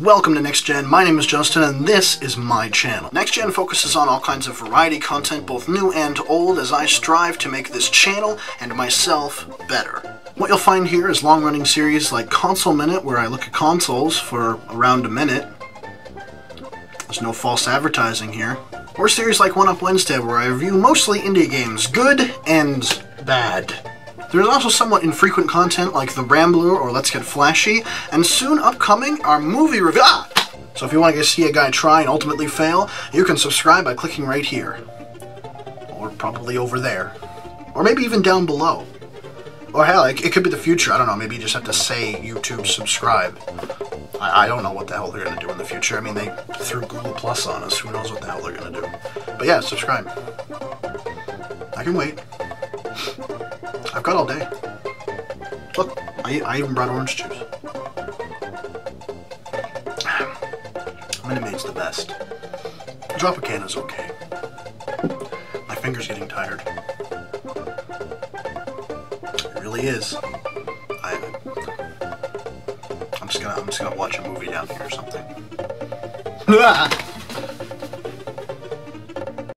Welcome to NextGen. My name is Justin, and this is my channel. NextGen focuses on all kinds of variety content, both new and old, as I strive to make this channel and myself better. What you'll find here is long-running series like Console Minute, where I look at consoles for around a minute. There's no false advertising here. Or series like One Up Wednesday, where I review mostly indie games, good and bad. There's also somewhat infrequent content like The Rambler or Let's Get Flashy, and soon upcoming are movie review. Ah! So if you want to see a guy try and ultimately fail, you can subscribe by clicking right here. Or probably over there. Or maybe even down below. Or hell, it, it could be the future. I don't know. Maybe you just have to say YouTube subscribe. I, I don't know what the hell they're going to do in the future. I mean, they threw Google Plus on us. Who knows what the hell they're going to do. But yeah, subscribe. I can wait. I've got all day. Look, I, I even brought orange juice. Minute Maid's the best. Tropicana is okay. My finger's getting tired. It really is. I, I'm just gonna I'm just gonna watch a movie down here or something.